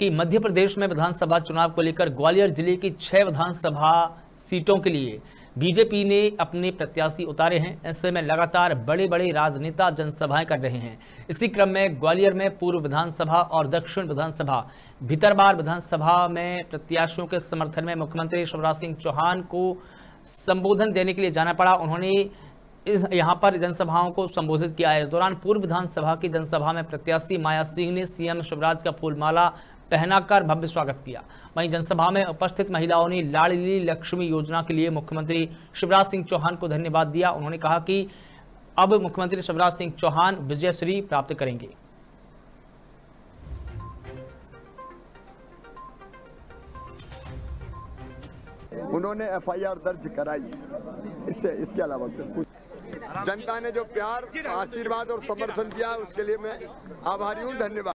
कि मध्य प्रदेश में विधानसभा चुनाव को लेकर ग्वालियर ज़िले की छह विधानसभा सीटों के लिए बीजेपी ने अपने प्रत्याशी उतारे हैं। ऐसे में लगातार बड़े बड़े राजनेता जनसभाएँ कर रहे हैं। इसी क्रम में ग्वालियर में पूर्व विधानसभा और दक्षिण विधानसभा भीतरबार विधानसभा में प्रत्याशियों के समर्थन में मुख्यमंत्री शिवराज सिंह चौहान को संबोधन देने के लिए जाना पड़ा। उन्होंने इस, यहाँ पर जनसभाओं को संबोधित किया। है इस दौरान पूर्व विधानसभा की जनसभा में प्रत्याशी माया सिंह ने सीएम शिवराज का फूलमाला पहनाकर भव्य स्वागत किया। वहीं जनसभा में उपस्थित महिलाओं ने लाडली लक्ष्मी योजना के लिए मुख्यमंत्री शिवराज सिंह चौहान को धन्यवाद दिया। उन्होंने कहा कि अब मुख्यमंत्री शिवराज सिंह चौहान विजयश्री प्राप्त करेंगे। उन्होंने एफआईआर दर्ज कराई। इससे, इसके अलावा कुछ जनता ने जो प्यार, आशीर्वाद और समर्थन दिया, उसके लिए मैं आभारी हूँ। धन्यवाद।